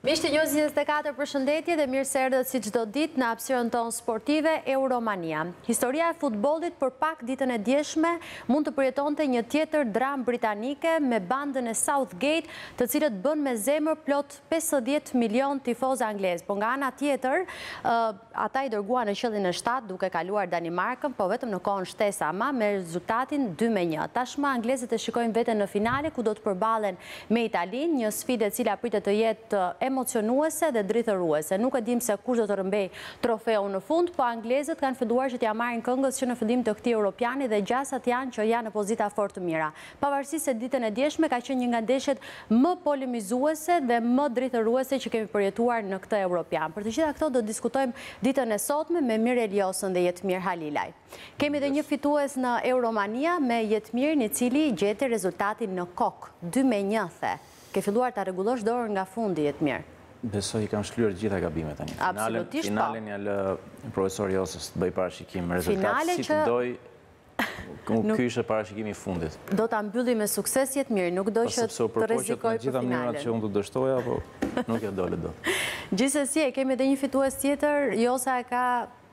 Miqtë e News njëzet e katër përshëndetje dhe mirë se erdhët si çdo ditë në hapësirën tonë sportive Euromania. Historia e futbollit për pak ditën e djeshme mund të përjetonte një tjetër dramë britanike me bandën e Southgate, të cilët bënë me zemër plot pesëdhjetë milionë tifozë anglezë, por nga ana tjetër, Ata i dërguan në qiellin e shtatë duke kaluar Danimarkën, po vetëm në kohën shtesë ama me rezultatin dy me një. Tashmë anglezët e shikojnë veten në finale ku do të përballen me Italinë, një sfidë e cila pritet të jetë emocionuese dhe drithëruese. Nuk e dimë se kush do të rrëmbejë trofeun në fund, po anglezët kanë filluar që t'ia marrin këngës që në fillim të këtij Europiani dhe gjasat janë që janë në pozita fort të mira. Pavarësisht se ditën e djeshme ka qenë një nga ndeshjet më polemizuese dhe më drithëruese që kemi përjetuar në këtë Europian. Për të gjitha këto do të diskutojmë ditën e sotme me Mirel Josën dhe Jetmir Halilaj. Kemi dhe një fitues në Euromania me Jetmirin i cili gjeti rezultatin në kokë, dy me një the. Ke filluar ta rregullosh dorën nga fundi, Jetmir. Besoj i kam shlyer të gjitha gabimet tani. Finalen, finalen ja lë profesor Josës të bëjë parashikim, rezultat si të dojë. Ky ishte parashikimi i fundit. Do ta mbyllësh me sukses Jetmir, nuk do po, që të rrezikosh për finalen. Gjitha mënyrat që unë të dështoja, po nuk ia dole dot. Gjithsesi e kemi edhe një fitues tjetër, Josa e ka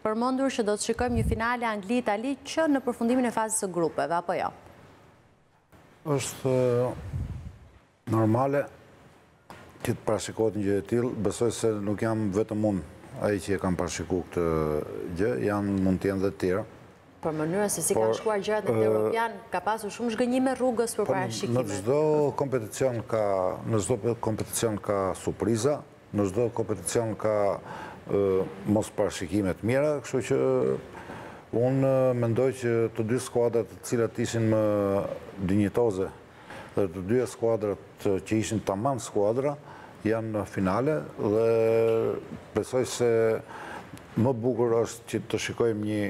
përmendur që do të shikojmë një finale Angli-Itali që në përfundimin e fazës së grupeve, apo jo? Është Normale që të parashikohet një gjë e tillë, besoj se nuk jam vetëm unë ai që e kam parashikuar këtë gjë, janë mund të jenë dhe të tjerë. Për mënyrën se si kanë shkuar gjërat në këtë Europian, ka pasur shumë zhgënjime rrugës për parashikime. Në çdo kompeticion ka, në çdo kompeticion ka supriza, në çdo kompeticion ka mos parashikime të mira, kështu që unë mendoj që të dy skuadrat të cilat ishin më dinjitoze Dhe të dyja skuadrat që ishin tamam skuadra janë në finale dhe besoj se më bukur është që të shikojmë një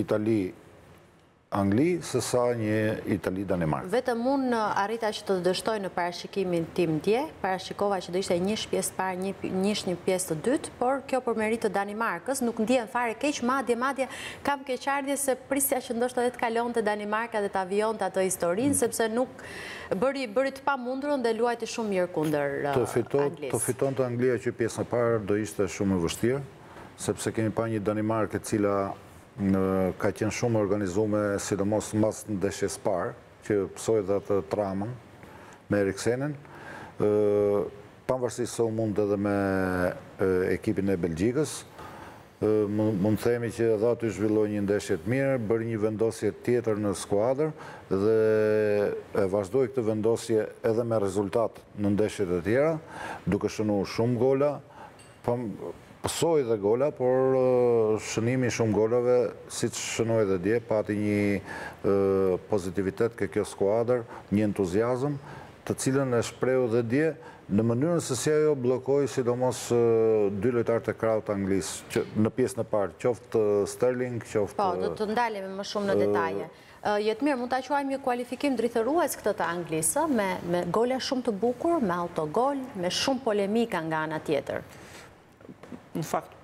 Itali Angli se sa një Itali Danimarkë. Vetëm unë arrita që të dështoj në parashikimin tim dje, parashikova që do ishte njësh pjesë e parë, njësh pjesë e dytë, por kjo për meritë të Danimarkës, nuk ndihem fare keq, madje, madje, Kam keqardhje se prisja që ndoshta dhe të kalonte Danimarka dhe ta vijonte atë historinë, sepse nuk bëri të pamundurën dhe luajti shumë mirë kundër Anglisë. Të fitonte Anglia që pjesën e parë do ishte shumë më vështirë, sepse kemi pa një Danimarkë e cila ka qenë shumë e organizume, sidomos mas ndeshjes parë, që pësoi dhe atë traumën me Eriksenin, pavarësisht se u mund edhe me ekipin e Belgjikës, Mund të themi që dhe aty zhvilloi një ndeshje të mirë, bëri një vendosje tjetër në skuadër dhe e vazhdoi këtë vendosje edhe me rezultat në ndeshjet e tjera, duke shënu shumë gola, pësoi dhe gola, por shënimi i shumë golave, siç shënoi dhe dje, pati një pozitivitet ke kjo skuadër, një entuziazëm, të cilën e shprehu dhe dje, në mënyrën se si ajo bllokoi sidomos dy lojtarët e krahut të Anglisë, që në pjesën e parë, qoftë Sterling, qoftë... Po, do të ndalemi më shumë në detaje. Jetmir, mund ta quajmë një kualifikim drithërues këtë të Anglisë, me gola shumë të bukur, me autogol, me shumë polemika nga ana tjetër. Në fakt,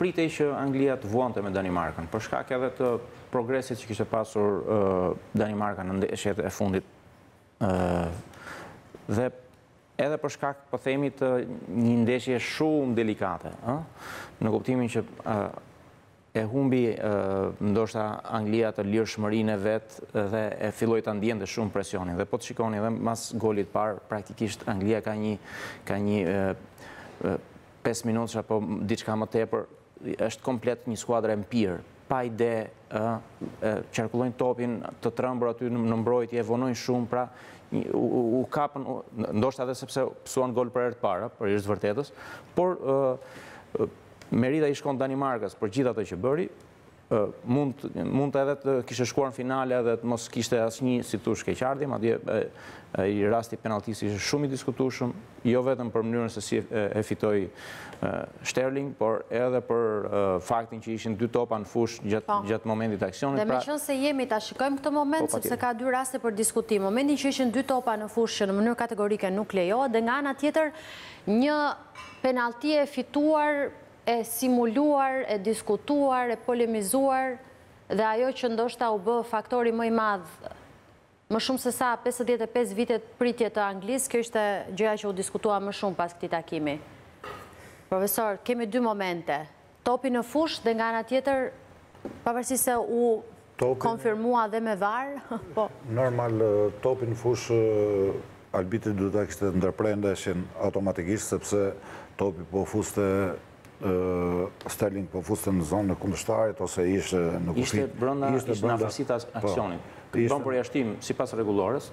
pritej që Anglia të vuante me Danimarkën, për shkak edhe të progresit që kishte pasur Danimarka në ndeshjet e fundit Dhe edhe për shkak po themi të një ndeshje shumë delikate, ë? Në kuptimin që e humbi ndoshta Anglia të lirshmërinë e vet dhe e filloi ta ndjente shumë presionin. Dhe po të shikoni dhe mas golit parë, praktikisht Anglia ka një ka një 5 minutësh apo diçka më tepër Është komplet një skuadër e mpirë, pa ide, qarkullojnë topin të trëmbur aty në mbrojtje, e vonojnë shumë, pra u kapën, ndoshta edhe sepse pësuan gol për herë të parë, për hir të vërtetës, por merita i shkon Danimarkës për gjithë atë që bëri, Mund mund edhe të kishte shkuar në finale edhe të mos kishte asnjë si thosh keqardhje, madje ai rasti i penalltisë ishte shumë i diskutueshëm, jo vetëm për mënyrën se si e fitoi Sterling, por edhe për faktin që ishin dy topa në fushë gjatë po. gjatë momentit të aksionit. Dhe pra meqenëse jemi ta shikojmë këtë moment po, sepse ka dy raste për diskutim. Momentin që ishin dy topa në fushë që në mënyrë kategorike nuk lejohet dhe nga ana tjetër një penallti e fituar e simuluar, e diskutuar, e polemizuar dhe ajo që ndoshta u bë faktori më i madh më shumë se sa pesëdhjetë e pesë vite pritje të Anglisë, kjo ishte gjëja që u diskutua më shumë pas këtij takimi. Profesor, kemi dy momente, topi në fushë dhe nga ana tjetër, pavarësisht se u Konfirmua dhe me VAR? Po. Normal, topi në fushë arbitri duhet ta kishte ndërprerë ndeshjen automatikisht sepse topi po fuste Sterling po fuste në zonën e kundërshtarit ose ishte në kufij. Ishte brenda, ishte në afërsi të po. aksionit. Ky bën përjashtim sipas rregullores,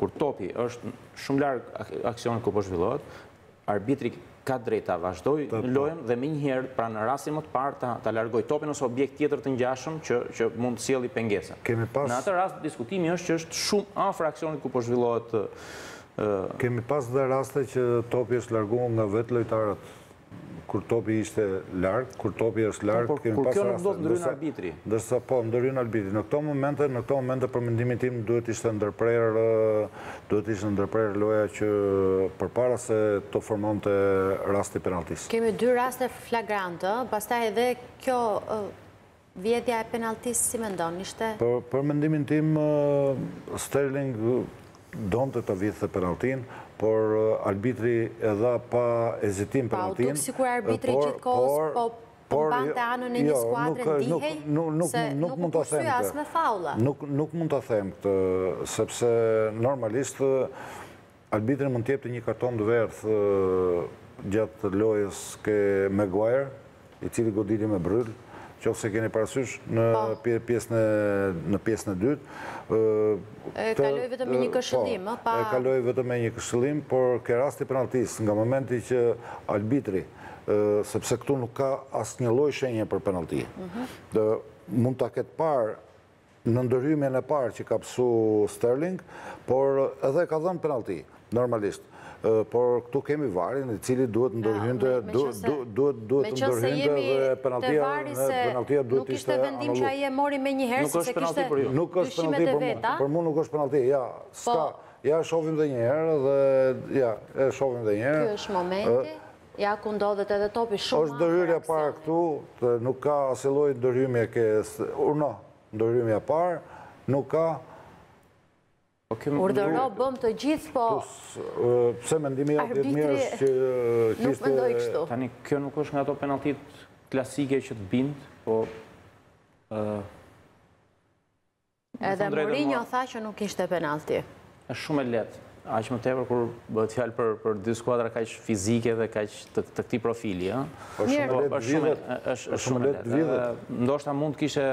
kur topi është shumë larg aksionit ku po zhvillohet, Arbitri ka të drejtë ta vazhdojë lojën dhe menjëherë pra në rastin më të parë ta ta largojë topin ose objekt tjetër të ngjashëm që që mund të sjellë pengesa. Në atë rast diskutimi është që është shumë afër aksionit ku po zhvillohet ë Kemi pas dhe raste që topi është larguar nga vetë lojtarët kur topi ishte larg, kur topi është larg, Por kjo nuk do të ndërhyjë arbitri. Ndërsa po, ndërhyn arbitri. Në këto momente, në këto momente për mendimin tim duhet ishte ndërprerë Duhet të ishte ndërprerë loja që përpara se të formohej rasti penalltisë. Kemi dy raste flagrante, pastaj edhe kjo vjedhja e penalltisë si mendon, ishte? Për mendimin tim, Sterling donte ta vjedhte penalltinë, por arbitri e dha pa hezitim penalltinë. Pa u duk sikur arbitri gjithë kohën po mbante anën e një jo, skuadre, dihej, se nuk u përshqy as me faulla. Nuk mund ta them këtë, sepse normalisht arbitri mund të jepte një karton të verdhë gjatë lojës ke Maguire, i cili goditi me bërryl, qoftë se keni parasysh në pjesën e dytë. E kaloj vetëm me një këshillim, po... E kaloj vetëm me një këshillim, por ke rasti i penalltisë, nga momenti që arbitri, sepse këtu nuk ka asnjë lloj shenje për penallti. Dhe mund ta ketë parë në ndërhyrjen e parë që ka pësu Sterling, por edhe ka dhënë penallti, normalisht. Por këtu kemi varin, i cili duhet ndërhynte dhe penalltia duhet të ishte anulu. Nuk është penallti për ju. Nuk është penallti për mu. Për mu nuk është penallti, ja. Po, Ja shofim dhe një herë dhe ja e shofim dhe një herë. Ky është momenti, ja ku ndodhet edhe topi shumë afër aksionit. është ndërhyrja e parë këtu, nuk ka asnjë lloj ndërhyrje ke, urdhno, ndërhyrja e parë, nuk ka... Urdëro bëm të gjithë, po... Pse mendimi ja këtë mirë është që... Arbitri nuk mendoj kështu. Tani, kjo nuk është nga ato penalltitë klasike që të bind, po... Edhe Mourinho tha që nuk ishte penallti. Është shumë e lehtë, aq më tepër kur bëhet fjalë për për dy skuadra kaq fizike dhe kaq të këtij profili, ëh. Është shumë e lehtë, është shumë e lehtë të Ndoshta mund të kishte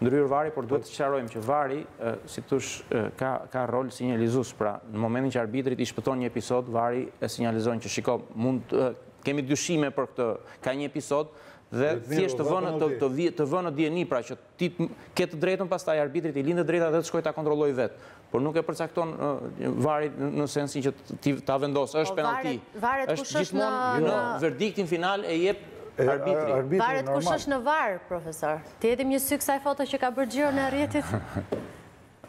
ndërhyrë vari, por duhet të sqarojmë që vari, si të thush, ka ka rol sinjalizues, pra në momentin që arbitrit i shpëton një episod, vari e sinjalizon që shiko, mund kemi dyshime për këtë, ka një episod dhe thjesht të vë në të të vë në dijeni pra që Ti ke të drejtën pastaj arbitrit i lindet drejta dhe të shkojë ta kontrollojë vetë. Por nuk e përcakton VAR-i në sensin që të ta vendosë, është penallti. Është gjithmonë verdiktin final e jep arbitri. Varet kush është në VAR, profesor. T'i hedhim një sy kësaj foto që ka bërë xhiron e rrjetit.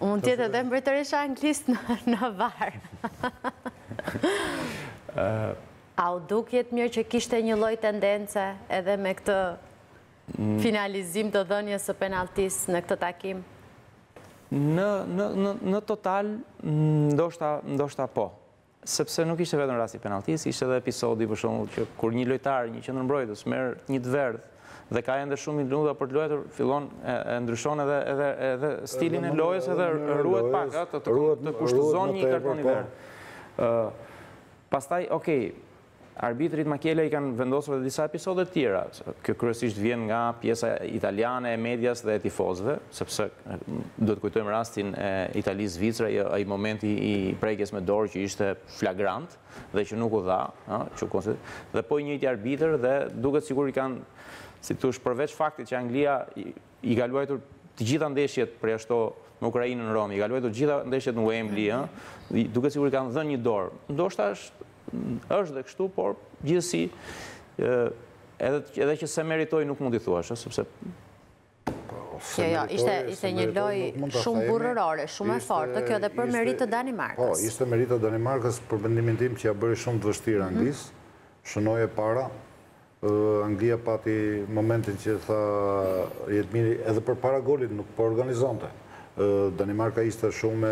Mund të jetë edhe mbretëresha e Anglisë në VAR. A u duk Jetmir që kishte një lloj tendence edhe me këtë finalizim të dhënies së penalltisë në këtë takim? Në total, ndoshta po. Sepse nuk ishte vetëm rasti i penalltisë, ishte edhe episodi për shembull që kur një lojtar, një qendërmbrojtës merr një të verdhë dhe ka ende shumë minuta për të luajtur, fillon e ndryshon edhe edhe edhe stilin e lojës edhe ruhet pak, ëh, të kushtëzon një karton i verdhë. Ëh, pastaj, okay, Arbitrit Makkelie i kanë vendosur edhe disa episode të tjera. Kjo kryesisht vjen nga pjesa italiane e medias dhe e tifozëve, sepse duhet të kujtojmë rastin e Itali-Zvicra, ai momenti i prekjes me dorë që ishte flagrant dhe që nuk u dha, ëh, dhe po i njëjti arbitër dhe duket sikur i kanë, si të thuash, përveç faktit që Anglia I ka luajtur të gjitha ndeshjet përjashto me Ukrainën në Romë, i ka luajtur të gjitha ndeshjet në Wembley, ëh, duket sikur i kanë dhënë një dorë. Ndoshta është është dhe kështu, por gjithsesi edhe edhe që s'e meritoi nuk mund t'i thuash, ëh, sepse Jo, jo, ishte ishte një lojë shumë burrërore, shumë e fortë, kjo edhe për meritë të Danimarkës. Po, ishte meritë e Danimarkës për mendimin tim që ia bëri shumë të vështirë Anglisë, shënoi e para, Anglia pati momentin që tha Jetmiri edhe përpara golit nuk po organizonte. Danimarka ishte shumë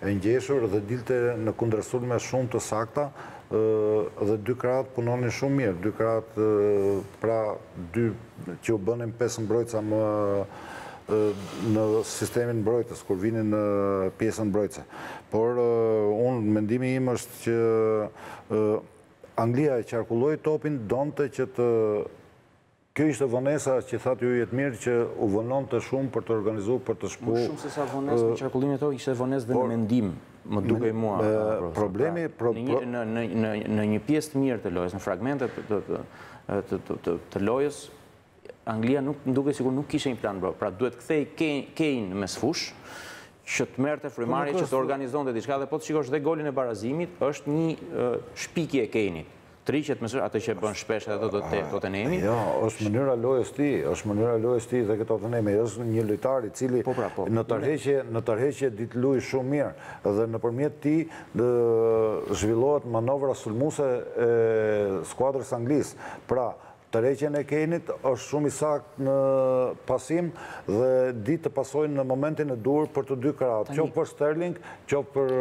e ngjeshur dhe dilte në kundërsulme shumë të sakta dhe dy krahët punonin shumë mirë. Dy krahët pra dy që u bënin pesë mbrojtësa më në sistemin mbrojtës, kur vinin në pjesën mbrojtëse. Por, unë mendimi im është që Anglia e qarkulloi topin, donte që të Kjo ishte vonesa që thatë ju Jetmir që u vononte shumë për të organizu, për të shku... Më shumë sesa vonesë në qarkullimin e topit, ishte vonesë dhe në mendim, m'u duk mua. Problemi... Në një pjesë të mirë të lojës, në fragmente të lojës, Anglia nuk, dukej sikur nuk kishte një plan. Pra duhet të kthehej Kane në mesfushë që të merrte frymëmarrje që të organizonte diçka dhe po të shikosh dhe golin e barazimit, është një shpikje e Kane-it. Tërhiqet në atë që bën shpesh edhe te Tottenham-i. Jo, është mënyra e lojës së tij, është mënyra e lojës së tij edhe te Tottenham-i, është një lojtar i cili po, pra, po. në tërheqje, në tërheqje di të luajë shumë mirë dhe nëpërmjet tij zhvillohet manovra sulmuese e skuadrës së Anglisë. Pra, Tërheqjen e Kane-it, është shumë i saktë në pasim dhe di të pasojë në momentin e duhur për të dy krahët, qoftë për Sterling, qoftë për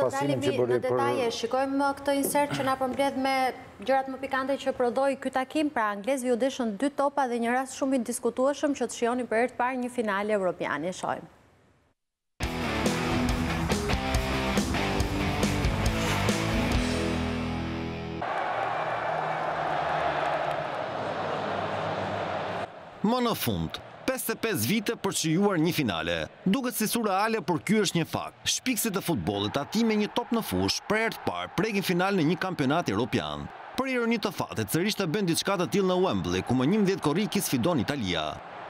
pasimin që bëri për... Shikojmë këtë insert që na përmbledh me gjërat më pikante që prodhoi ky takim, pra anglezëve iu deshën dy topa dhe një rast shumë i diskutueshëm që të shijonin për herë të parë një finale europiane. E shohim. Më në fund, pesëdhjetë e pesë vite për të shijuar një finale. Duket si surreale, por ky është një fakt. Shpikësit e futbollit, atij me një top në fushë, për herë të parë prekin finalen e një kampionati europian. Për ironi të fatit, sërish e bëjnë diçka të tillë në Wembley, ku më njëmbëdhjetë korrik i sfidon Italia.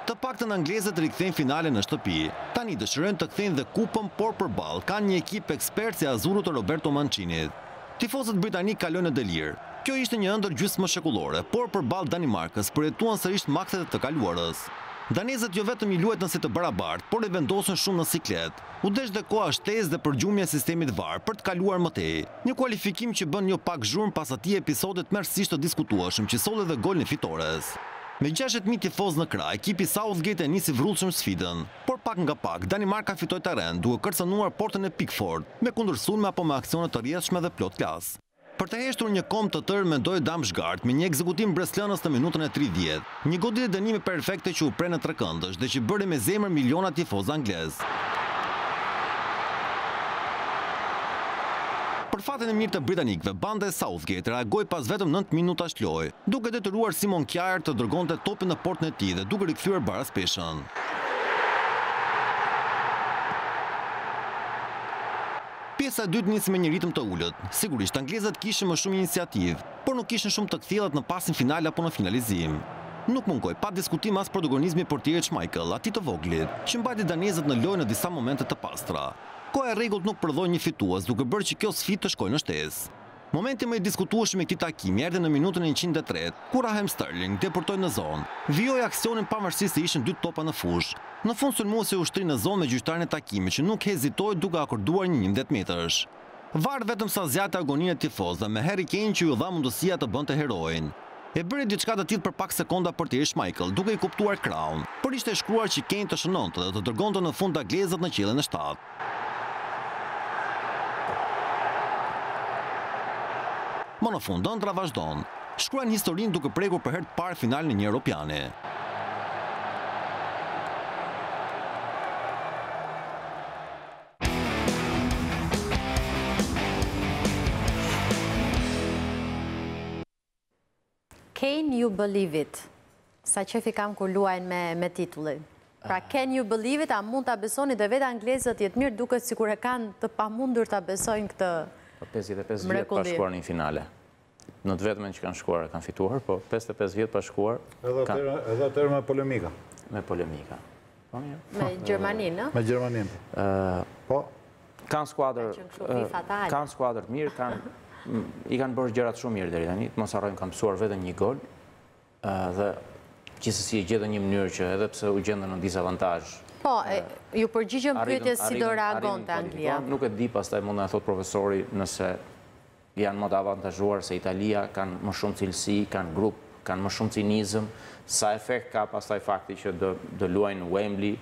Të paktën anglezët rikthejnë finalen në shtëpi. Tani dëshirojnë të kthejnë dhe kupën, por përballë kanë një ekip ekspert si azurrët e Roberto Mancinit. Tifozët britanikë kalojnë në delir. Kjo ishte një ëndërr gjysmëshekullore, por përballë Danimarkës përjetuan sërish makthjet e të kaluarës. Danezët jo vetëm i luajtën si të barabartë, por i vendosën shumë në siklet. U desh dhe koha shtesë dhe përgjumja e sistemit var për të kaluar më tej. Një kualifikim që bën jo pak zhurmë pas atij episodi tmerrësisht të diskutueshëm që solli dhe golin e fitores. Me gjashtëdhjetë mijë tifozë në krah, ekipi i Southgate e nisi vrullshëm sfidën. Por pak nga pak, Danimarka fitoi terren, duke kërcënuar portën e Pickford, me kundërsulme apo me aksione të rrjedhshme dhe plot klasë. Për të heshtur një komb të tërë, mendoi Damsgaard, me një ekzekutim mbresëlënës në minutën e tridhjetë. Një goditje dënimi perfekte që u pre në trekëndësh dhe që bëri me zemër miliona tifozë anglezë. Për fatin e mirë të britanikëve, banda e Southgate reagoi pas vetëm nëntë minutash loje, duke detyruar Simon Kjaer të dërgonte topin në portën e tij dhe duke rikthyer baraspeshën. Pjesa e dytë nisi me një ritëm të ulët. Sigurisht, anglezët kishin më shumë iniciativë, por nuk ishin shumë të kthjellat në pasin final apo në finalizim. Nuk mungoi pa diskutim as protagonizmi i portierit Schmeichel, atij të voglit, që mbajti danezët në lojë në disa momente të pastra. Koha e rregullt nuk prodhoi një fitues, duke bërë që kjo sfidë të shkojë në shtesë. Momenti më i diskutueshëm i këtij takimi erdhi në minutën e njëqind e tretë, kur Raheem Sterling depërtoi në zonë. Vijoi aksionin pavarësisht se ishin dy topa në fushë. Në fund sulmuesi u shtri në zonë me gjyqtarin e takimit që nuk hezitoi duke akorduar një njëmbëdhjetëmetërsh. Var vetëm sa zgjati agoninë e tifozëve me Harry Kane që iu dha mundësia të bënte heroin. E bëri diçka të tillë për pak sekonda portieri Schmeichel, duke i kuptuar krahun, por ishte e shkruar që Kane të shënonte dhe të dërgonte në fund anglezët në qiellin e shtatë. Më në fund, ëndrra vazhdon. Shkruajnë historinë duke prekur për herë të parë finalen e një Europiani. Can you believe it? Sa qejf i kam kur luajnë me, me titullin. Pra, ah. can you believe it? A mund ta besoni dhe vetë anglezët jetë mirë duket sikur e kanë të pamundur ta besojnë këtë. mrekulli. 55 vjet pa shkuar në finale. Në të vetëmen që kanë shkuar e kanë fituar, po 55 vjet pa shkuar... Edhe atëherë me polemika. Me polemika. Po, me Gjermaninë, në? Me Gjermaninë. Po? Kanë skuadrë... Kanë skuadrë të mirë, kanë... I kanë bërë gjërat shumë mirë deri tani, të mos harrojmë kanë pësuar vetëm një gol, dhe gjithsesi e gjetën një mënyrë që edhe pse u gjendën në disavantazh, Po, iu përgjigjën pyetjes si do reagonte Anglia. Nuk e di pastaj mund na e thotë profesori nëse Janë më të avantazhuar se Italia, kanë më shumë cilësi, kanë grup, kanë më shumë cinizëm. Sa efekt ka pastaj fakti që do do luajnë në Wembley?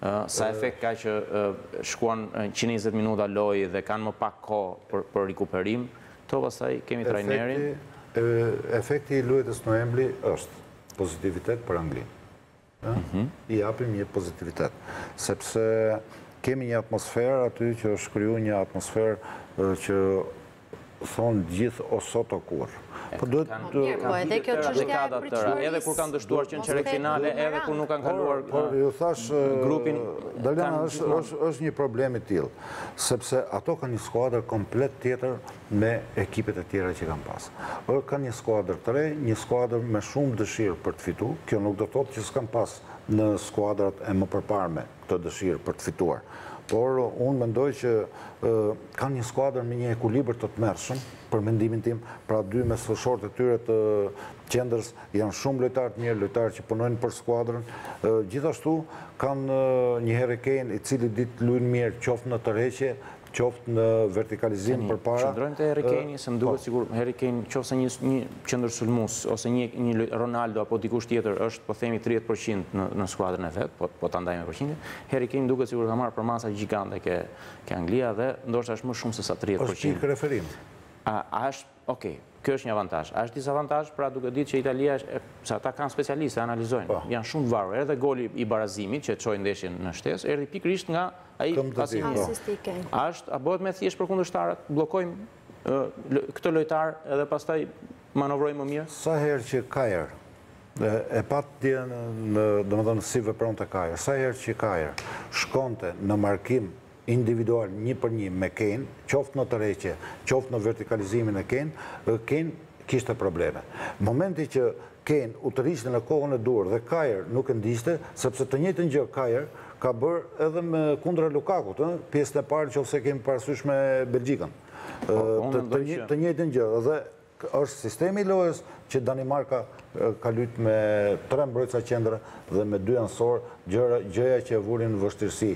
Ë, sa efekt ka që ë, shkuan ë, njëqind e njëzet minuta lojë dhe kanë më pak kohë për për rikuperim? Këto pastaj kemi trajnerin. Efekti, ë, efekti i luajtjes në Wembley është pozitivitet për Anglinë. i japim një pozitivitet, sepse kemi një atmosferë aty që është kriju një atmosferë që thonë gjithë o sot o kurrë. Po duhet të... Po edhe kjo që është e pritshmërisë. Edhe kur kanë dështuar që në çerekfinale, edhe kur nuk kanë kaluar... Po, po, ju thashë... Grupin... Daljana, është një problem i tillë, sepse ato kanë një skuadër komplet tjetër me ekipet e tjera që kanë pas. Ë, kanë një skuadër të re, një skuadër me shumë dëshirë për të fitu, kjo nuk do të thotë që s'kanë pas në skuadrat e mëparme këtë dëshirë për të fituar. Por, unë mendoj që kanë një skuadër me një ekuilibër të tmerrshëm, për mendimin tim, pra dy mesfushorët e tyre të qendrës, janë shumë lojtarë të mirë, lojtarë që punojnë për skuadrën, gjithashtu kanë një Harry Kane i cili di të lujë mirë qoftë në tërheqje, qoftë në vertikalizim përpara... Qëndrojmë te Harry Kane, se më duket po. sikur Harry Kane, qoftë se një qendërsulmues, ose një Ronaldo apo dikush tjetër, është po themi 30% në skuadrën e vet, po, po ta ndajmë me përqindje, Harry Kane duket sikur ka marrë përmasa gjigante ke Anglia dhe ndoshta është më shumë se sa 30%. është pikë referimi. A është Ok, kjo është një avantazh. A është disavantazh, pra duke ditë që Italia është, se ata kanë specialistë, e analizojnë, po. janë shumë të varur. Edhe goli i barazimit që e çoi ndeshjen në shtesë, erdhi pikërisht nga ai pasim po. A është, a bëhet më thjesht për kundërshtarët, bllokojmë këtë lojtar edhe pastaj manovrojmë më mirë? Sa herë që Kjaer e patë dje në, domethënë si vepronte Kjaer, sa herë që Kjaer shkonte në markim individual një për një me Kane, qoftë në tërheqje, qoftë në vertikalizimin e Kane, Kane kishte probleme. Momenti që Kane u tërhiqte në kohën e duhur dhe Kajr nuk e ndiqte, sepse të njëjtën gjë Kajr ka bërë edhe me kundra Lukakut, ë, pjesën e parë qoftë se e kemi parasysh me Belgjikën. Po, po, unë mendoj që- Të njëjtën gjë dhe Është sistemi i lojës që Danimarka ka lujt me tre mbrojtësa qendre dhe me dy anësorë, gjëja që e vuri në vështirësi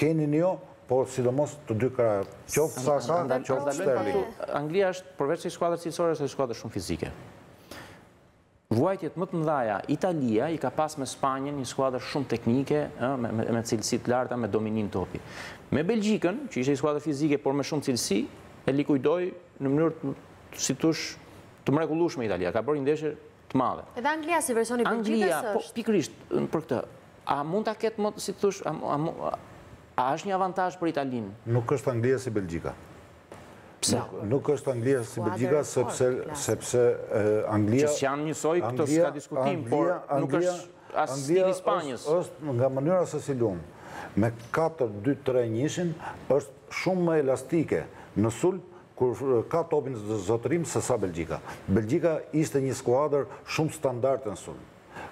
Kenin jo, por sidomos të dy krahët, qoftë Saka, qoftë Sterling. Anglia është përveç se skuadër cilësore është edhe skuadër shumë fizike. Vuajtjet më të mëdhaja Italia i ka pas me Spanjën, një skuadër shumë teknike, ë, me, me, me cilësi të larta, me dominim topi. Me Belgjikën, që ishte një skuadër fizike, por me shumë cilësi, e likuidoi në mënyrë, të- si t'thush, të mrekullueshme Italia. Ka bërë një ndeshje të madhe. Edhe Anglia si versioni i Belgjikës Anglia, po është. pikërisht ë, për këtë. A mund ta ketë më, si t'thush, a, mu- a, mu- a është një avantazh për Italinë? Nuk është Anglia si Belgjika. Pse? Nuk është Anglia si Belgjika, sepse, sepse Anglia... Që s'janë njësoj, këtë s'ka diskutim, por nuk është as stili i Spanjës. është nga mënyra se si lun. Me 4-2-3-1-shin është shumë më elastike në sulm, kur ka topin në zotërim se sa Belgjika. Belgjika ishte një skuadër shumë standarde në sulm.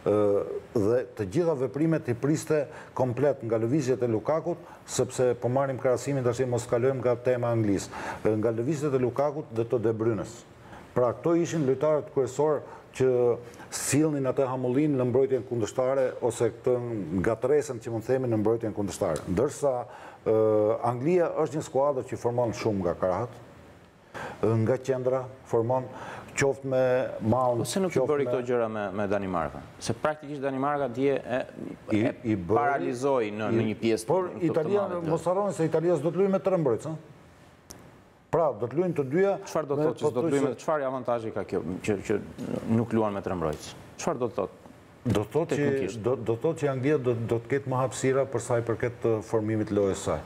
dhe të gjitha veprimet i priste komplet nga lëvizjet e Lukakut, sepse po marrim krahasimin tani mos kalojmë nga tema e Anglisë, nga lëvizjet e Lukakut dhe të De Bruynes. Pra këto ishin lojtarët kryesorë që sillnin atë hamullinë në mbrojtjen kundërshtare ose këtë ngatërresën që mund të themi në mbrojtjen kundërshtare. Ndërsa Anglia është një skuadër që formon shumë nga krahët, nga qendra formon qoftë me Mount, Pse nuk i bëri këto gjëra me me Danimarkën? Se praktikisht Danimarka dje e, e paralizoi në në një pjesë Por Italia mos harroni se Italia s'do të luajë me tre mbrojtës, Pra, do të luajnë të dyja. Çfarë do të thotë që s'do të luajnë? Çfarë avantazhi ka kjo që që nuk luan me tre mbrojtës? Çfarë do të thotë? Do të thotë që do të thotë që Anglia do do të ketë më hapësira për sa i përket formimit të lojës së saj.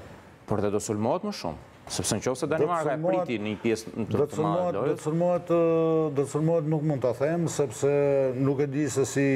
Por dhe do sulmohet më shumë. Sepse në qoftë se Danimarka e priti një pjesë në të të mirë të lojës? Do të sulmohet, do të sulmohet nuk mund ta them, sepse nuk e di se si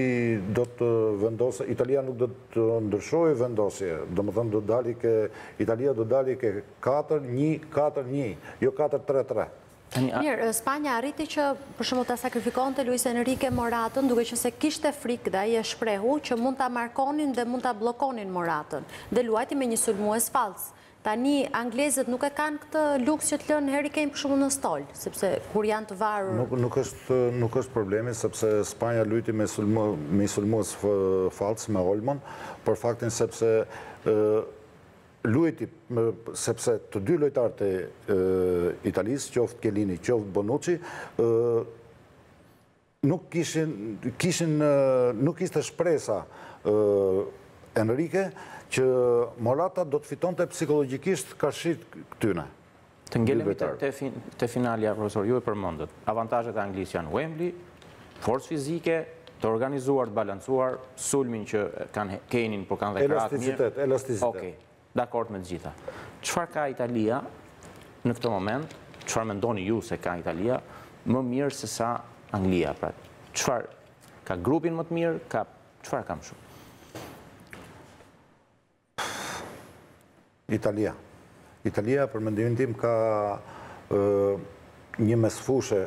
do të vendosë, Italia nuk do të ndryshojë vendosje, domethënë do dali ke, Italia do dali ke 4-1-4-1, jo 4-3-3. Mirë, Spanja arriti që për shembull ta sakrifikonte Luis Enrique Moratën, duke qenë se kishte frikë dhe ai e shprehu që mund ta markonin dhe mund ta bllokonin Moratën, dhe luajti me një sulmues fals. Tani anglezët nuk e kanë këtë luks që të lënë Harry Kane-in për shembull në stol, sepse kur janë të varur. Nuk nuk është nuk është problemi sepse Spanja luajti me sulmë me sulmues fallc me Olmon për faktin sepse luajti sepse të dy lojtarët e Italisë, qoftë Kelini, qoftë Bonucci, Nuk kishin, kishin, nuk ishte shpresa Enrique që Morata do të fitonte psikologjikisht karshi këtyre. Të ngelemi te finalja, profesor, ju e përmendët. Avantazhet e Anglisë janë Wembley, forcë fizike, të organizuar, të balancuar, sulmin që kanë Kane-in, por kanë dhe krahët mirë. Elasticitet, elasticitet. Dakord me të gjitha. Çfarë ka Italia në këtë moment, çfarë mendoni ju se ka Italia më mirë se sa Anglia, pra çfarë ka grupin më të mirë, ka çfarë ka më shumë? Italia. Italia për mendimin tim ka një mesfushe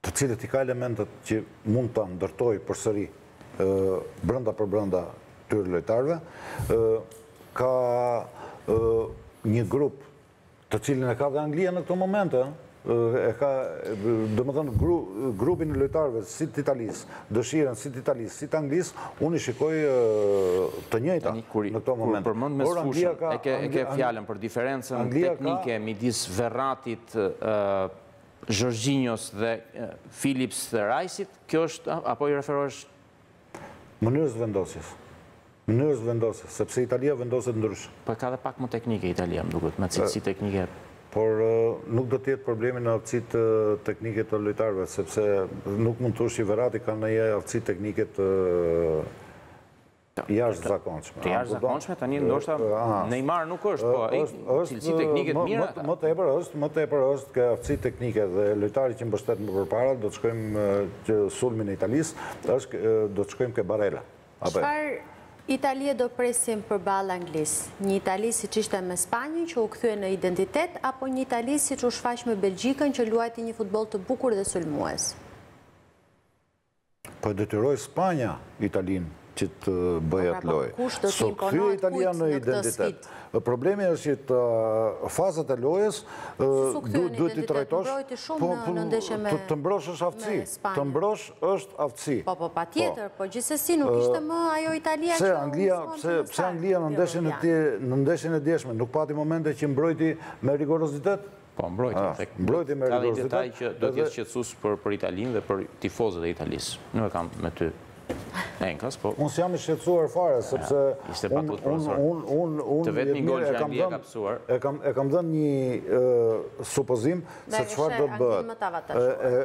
të cilët i ka elementet që mund ta ndërtojë përsëri brenda për brenda tyre lojtarëve, ka një grup të cilin e ka dhe Anglia në këto momente, e ka, domethënë, grupin e lojtarëve si të Italisë, dëshirën si të Italisë, si të Anglisë, unë i shikoj të njëjta në këto momente. Kur përmend mesfushën, e ke fjallën për diferencën teknike midis Verratit, Xhorxhinjos dhe Filips dhe Rajsit, kjo është, apo i referohesh? Mënyrës së vendosjes. Mënyrës së vendosjes, sepse Italia vendoset ndryshe. Po e ka dhe pak më teknike Italia, më duket, me cilësi teknike. Por nuk do të jetë problemi në aftësitë teknike të lojtarëve, sepse nuk mund të thuash që Verratti ka ndonjë aftësi teknike të. Të jashtëzakonshme. Të jashtëzakonshme, të një ndoshta Neymar nuk është, po e cilësi teknike të mira. Më tepër është, më tepër është ke aftësi teknike dhe lojtari që mbështet më përpara, do të shkojmë që sulmin e Italisë, është do të shkojmë ke Barella. Çfarë Italie do presim përballë Anglisë? Një Itali siç ishte me Spanjën që u kthye në identitet, apo një Itali siç u shfaq me Belgjikën që luajti një futboll të bukur dhe sulmues? Po e detyroi Spanja Italinë që të bëjë atë lojë. S'u kthye Italia në identitet. Problemi është që fazat e lojës duhet t'i trajtosh të mbrosh është aftësi. Të mbrosh është aftësi. Po, po, patjetër, po gjithsesi nuk ishte më ajo Italia që unë s'kam se më saj. Pse Anglia në ndeshjen e djeshme nuk pati momente që mbrojti me rigorozitet? Po, mbrojtje, ah. Mbrojtje me rigorozitet. Ka një detaj që do të jetë shqetësues për për Italinë dhe për tifozët e Italisë. Nuk e kam me ty. Enkas, po. Unë s'jam i shqetësuar fare, sepse... Ishte patut, profesor. Unë, unë, unë... Të vetmin gol që Anglia ka pësuar. E kam, e kam dhënë një supozim se çfarë do të bëhet.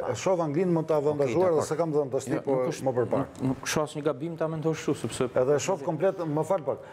E shoh Anglinë më të avantazhuar dhe ç'kam dhënë dhe diçka më përpar. Nuk është një gabim ta mendosh ashtu, sepse... Edhe e shoh komplet, më fal pak,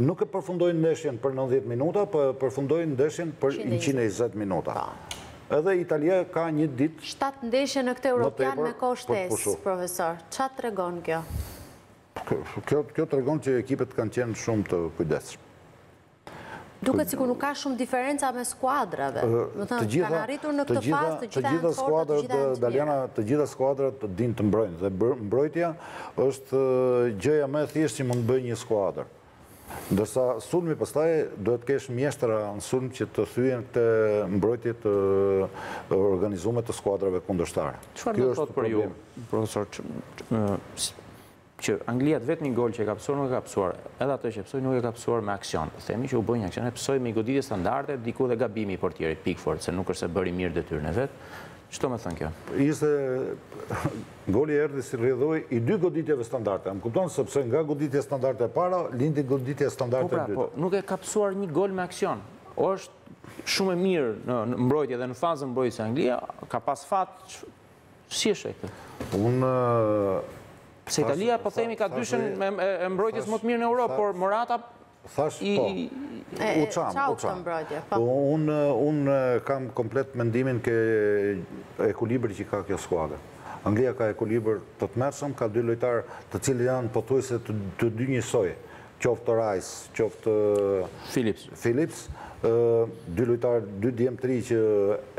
Nuk e përfundojnë ndeshjen për 90 minuta, por po e përfundojnë ndeshjen për 120 minuta. Edhe Italia ka një ditë... Shtatë ndeshje në këtë Europian me kohë shtesë, profesor. Ça tregon kjo? Kjo tregon që ekipet kanë qenë shumë të kujdesshme. Duket sikur nuk ka shumë diferenca mes skuadrave. Do të thënë kanë arritur në këtë fazë të gjitha janë të forta, të gjitha janë të mira. Të gjitha skuadrat dinë të mbrohen dhe mbrojtja është gjëja më e thjeshtë që mund të bëjë një skuadër. Ndërsa sulmi pastaj duhet të kesh mjeshtra në sulm që të thyejnë këtë mbrojtje të organizume të skuadrave kundërshtare. Çfarë do të thotë për ju, profesor, Që Anglia të vetmin gol që e ka pësuar nuk e ka pësuar, edhe atë që e pësoi nuk e ka pësuar me aksion. Themi që u bë një aksion, e pësoi me një goditje standarde, diku edhe gabimi i portierit Pickford, se nuk është se bëri mirë detyrën e vet. Ç'do me thënë kjo? Ishte goli erdhi si rrjedhojë i dy goditjeve standarde. A më kupton? Sepse nga goditja standarde e para lindi goditja standarde e dytë. Po pra, po nuk e ka pësuar një gol me aksion. Është shumë e mirë në mbrojtje dhe në fazën mbrojtëse Anglia, ka pas fat Si e sheh këtë? Unë Se Italia po themi ka dyshen e mbrojtjes më të mirë në Europë, por Morata Thashë po. U çam, u çam. Po. po unë unë kam komplet mendimin ke ekuilibri që ka kjo skuadër. Anglia ka ekuilibër të tmerrshëm, ka dy lojtarë të cilët janë pothuajse të, të dy njësoj. qoftë Rice, qoftë Phillips, dy lojtarë, dy gjeometra që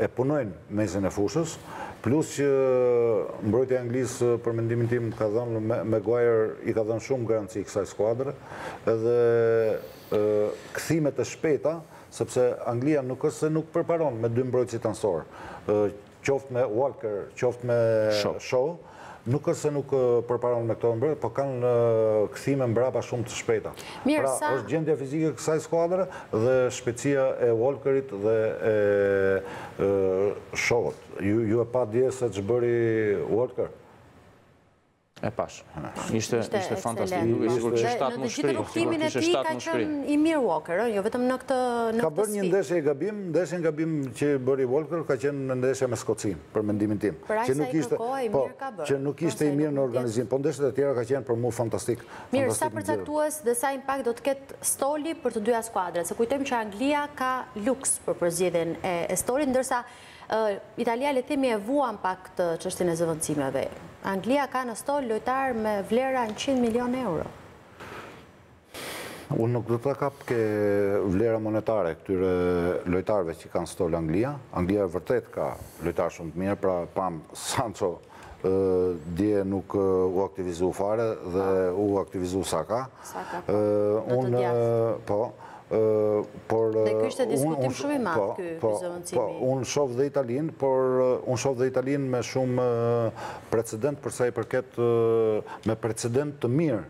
e punojnë mesin e fushës, plus që mbrojtja e Anglisë për mendimin tim ka dhënë, Maguire i ka dhënë shumë garanci kësaj skuadre, edhe kthimet e shpejta, sepse Anglia nuk është se nuk përparon me dy mbrojtësit anësorë, qoftë me Walker, qoftë me Shaw, nuk është se nuk përparon me këta emra, po kanë kthime mbrapa shumë të shpejta. Pra, është gjendja fizike e kësaj skuadre dhe shpejtësia e Walkerit dhe e Shawt. Ju e pa dje se ç'bëri Walker? E pash. Ishte fantastik. Dukej sikur kishte shtatë mushkëri. Në të gjithë rrugëtimin e tij ka qënë i mirë Walker, jo vetëm në këtë sfidë. Ka bërë një ndeshje gabim, ndeshje gabim që bëri Walker, ka qënë në ndeshje me Skocinë, për mendimin tim. Për aq sa i kërkoi, i po, mirë ka bërë. Që nuk ishte i mirë në organizim, po ndeshjet e tjera ka qënë për mu fantastik. Mirë, sa përcaktues dhe sa impakt do të ketë stoli për të dyja skuadrat, se kujtojmë që Anglia ka luks për përzgjedhjen e stolit, ndërsa Italia le të themi e vuan pak këtë çështjen e zëvendësimeve. Anglia ka në stol lojtarë me vlera në 100 milionë euro. Unë nuk do ta kap ke vlera monetare e këtyre lojtarëve që kanë stol Anglia. Anglia vërtet ka lojtarë shumë të mirë, pra pamë Sancho Dje nuk u aktivizu fare dhe po. u aktivizu Saka. Saka, po. Në të djathtë. Po. Dhe ky është diskutim shumë i madh ky zëvendësimi. Po, unë shof dhe Italinë, por unë shof dhe Italinë me shumë precedent përsa i përket me precedent të mirë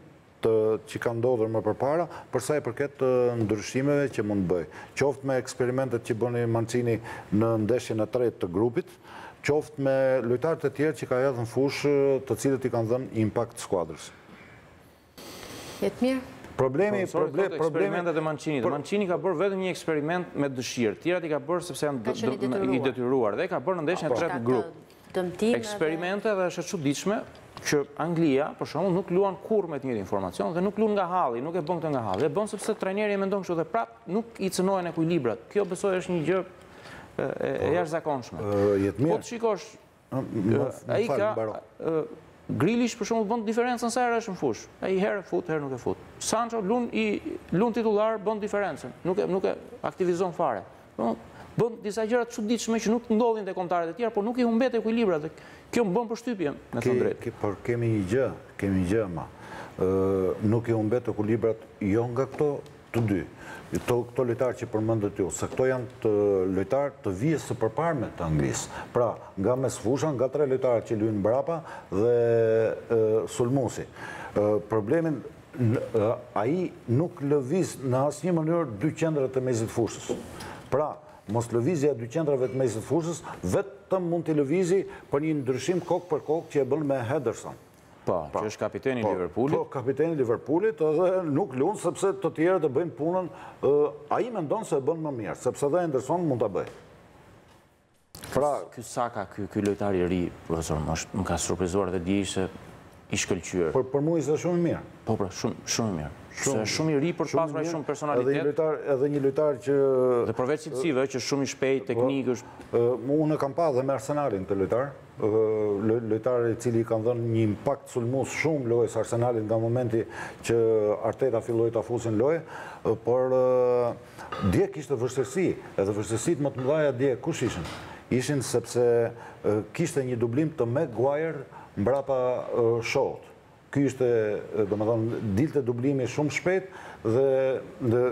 të që kanë ndodhur më përpara, përsa i përket ndryshimeve që mund të bëjë. Qoftë me eksperimentet që bëri Mancini në ndeshjen e tretë të grupit, qoftë me lojtarët e tjerë që ka hedhë në fushë të cilët i kanë dhënë impakt skuadrës. Jetmir? Problemi, problemi, eksperimentet e Mancinit. Mancini ka bërë vetëm një eksperiment me dëshirë. Tjerat i ka bërë sepse janë i detyruar dhe ka bërë në ndeshjen e tretë në grup. Eksperimente dhe është e çuditshme që Anglia, për shembull, nuk luan kurrë me të njëjtin formacion dhe nuk luan nga halli, nuk e bën këtë nga halli. E bën sepse trajneri e mendon kështu dhe prap nuk i cënohen ekuilibrat. Kjo besoj është një gjë e jashtëzakonshme. Po të shikosh, ai ka Grealish për shembull bën diferencën sa herë është në fushë. Ai herë e fut, herë nuk e fut. Sancho lun i lun titullar, bën diferencën. Nuk e nuk e aktivizon fare. Bën disa gjëra të çuditshme që nuk ndodhin te kombëtaret e tjera, por nuk i humbet ekuilibrat dhe kjo më bën përshtypje, me thënë të drejtën. Por kemi një gjë, kemi një gjë ama, nuk i humbet ekuilibrat jo nga këto të dy, këto lojtarë që përmendët ju, se këto janë lojtarë të vijës së përparme të Anglisë. Pra, nga mesfusha, nga tre lojtarët që luajnë mbrapa dhe sulmuesi. Problemin Ai nuk lëviz në asnjë mënyrë dy qendrat e mesit fushës. Pra, moslëvizja e dy qendrave të mesit fushës, vetëm mund t'i lëvizi për një ndryshim kokë për kokë që e bën me Henderson. Po, që po. është kapiteni po, i Liverpoolit. Po, kapiteni i Liverpoolit edhe nuk lun sepse të tjerët e bëjnë punën. Ai mendon se e bën më mirë, sepse dhe Henderson mund ta bëjë. Pra, ky Saka, ky ky lojtar i ri, profesor, më është më ka surprizuar dhe dje ishte i shkëlqyer. Për për mua ishte shumë i mirë. Po pra, shumë shumë i mirë. Shumë është shumë i ri për të pasur ai shumë personalitet. Edhe një lojtar, edhe një lojtar që Dhe përveç cilësive që është shumë i shpejtë, teknik është Unë kam pa dhe me Arsenalin këtë lojtar. Lojtar i cili i ka dhënë një impakt sulmues shumë lojës së Arsenalit nga momenti që Arteta filloi ta fusi në lojë, por Dje kishte vështirësi, edhe vështirësitë më të mëdha dje kush ishin? Ishin sepse kishte një dublim të Maguire mbrapa Shaw-t. Ky ishte, domethënë, dilte dublimi shumë shpejt dhe ne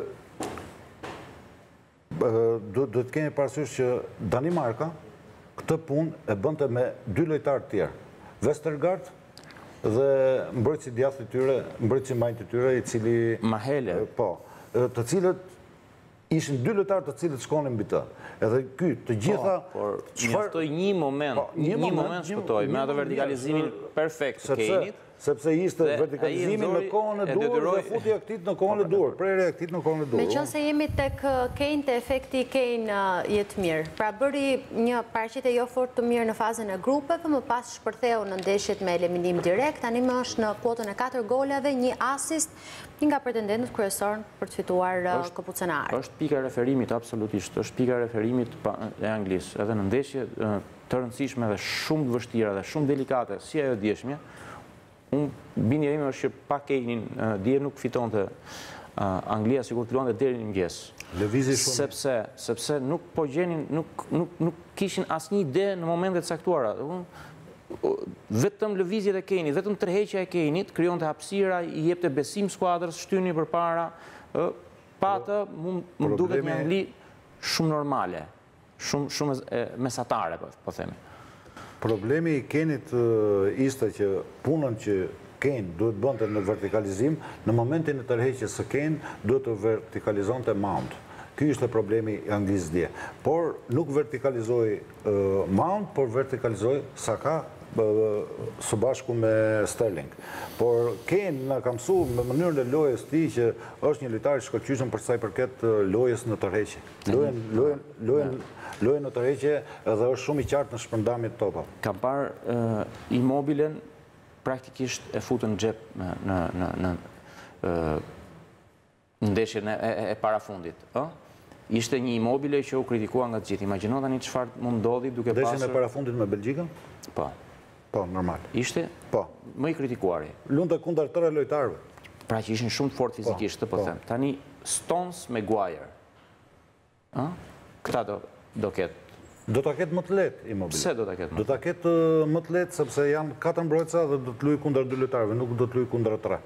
duhet të kemi parasysh që Danimarka këtë punë e bënte me dy lojtarë të tjerë. Vestergaard Dhe mbrojtësi i djathtë i tyre, mbrojtësi i majtë i tyre, i cili... Maehle. Po, të cilët ishin dy lojtarë të cilët shkonin mbi të. Edhe ky, të po, gjitha... Por, mjaftoi një moment, po, një moment shpëtoi, me atë vertikalizimin perfekt të Kenit, sepse ishte vertikalizimi në kohën e duhur dhe futi aktit në kohën e po, duhur, prerja e aktit në kohën e duhur. Meqenëse jemi tek Kane te efekti Kane le të themi, pra bëri një paraqitje jo fort të mirë në fazën e grupeve, më pas Shpërtheu në ndeshjet me eliminim direkt, tanimë është në kuotën e katër golave, një asist, një nga pretendentët kryesorë për të fituar Këpucën e Artë. Është pika e referimit, absolutisht, është pika e referimit e Anglisë. Edhe në ndeshje të rëndësishme dhe shumë të vështira dhe shumë delikate, si ajo e djeshmja, Unë bindja ime është që pa Kejnin dje nuk fitonte Anglia sikur të luante deri në mëngjes. Lëvizi shumë. Sepse sepse nuk po gjenin nuk nuk nuk kishin asnjë ide në momente të caktuara. Vetëm lëvizjet e Kejnit, vetëm tërheqja e Kejnit krijonte hapësira, i jepte besim skuadrës, shtynin përpara. Pa atë mua më duket një Angli shumë normale. Shumë shumë mesatare po po themi. Problemi i Kenit ishte që punën që Ken duhet të bënte në vertikalizim, në momentin e tërheqjes së Ken duhet të vertikalizonte Mount. Ky ishte problemi i Anglisë dje. Por nuk vertikalizoi Mount, por vertikalizoi Saka së bashku me Sterling. Por Ken na ka mësuar me mënyrën e lojës së tij që është një lojtar i shkëlqyeshëm për sa i përket lojës në tërheqje. Lojën, lojën, lojën, lojën në tërheqje dhe është shumë i qartë në shpërndan topa. Kam parë Immobilen praktikisht e futën në xhep në ndeshjen e parafundit. Ishte një Immobile që u kritikua nga të gjithë. Imagjino tani çfarë mund të ndodhi duke pasur... Ndeshjen e parafundit me Belgjikën? Po. Po, normal. Ishte? Po. Më i kritikuari. Lunte kundër tre lojtarëve. Pra që ishin shumë të fortë po, fizikisht, të po, po them. Tani, Stones, Maguire. Këta do, do ketë. Do të ketë më të lehtë Immobile. Pse do të ketë më të lehtë? Do të ketë më të lehtë, sepse janë katër mbrojtësa dhe do të lujë kundër dy lojtarëve, nuk do të lujë kundër tre.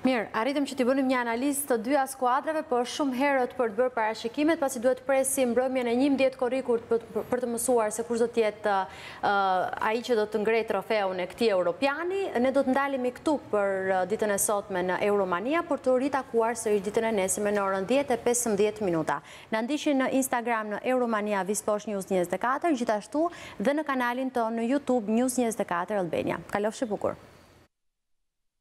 Mirë, arritëm që t'i bënim një analizë të dyja skuadrave, por është shumë herët për të bërë parashikimet, pasi duhet të presim mbrëmjen e njëmbëdhjetë korrikut për të mësuar se kush do të jetë ai që do të ngrejë trofeun e këtij europiani. Ne do të ndalemi këtu për ditën e sotme në Euromania, për t'u ritakuar sërish ditën e nesërme në orën dhjetë e pesëmbëdhjetë minuta. Na ndiqni në Instagram në Euromania vizëposhtë News njëzet e katër, gjithashtu dhe në kanalin tonë në YouTube News njëzet e katër Albania. Kalofshi bukur!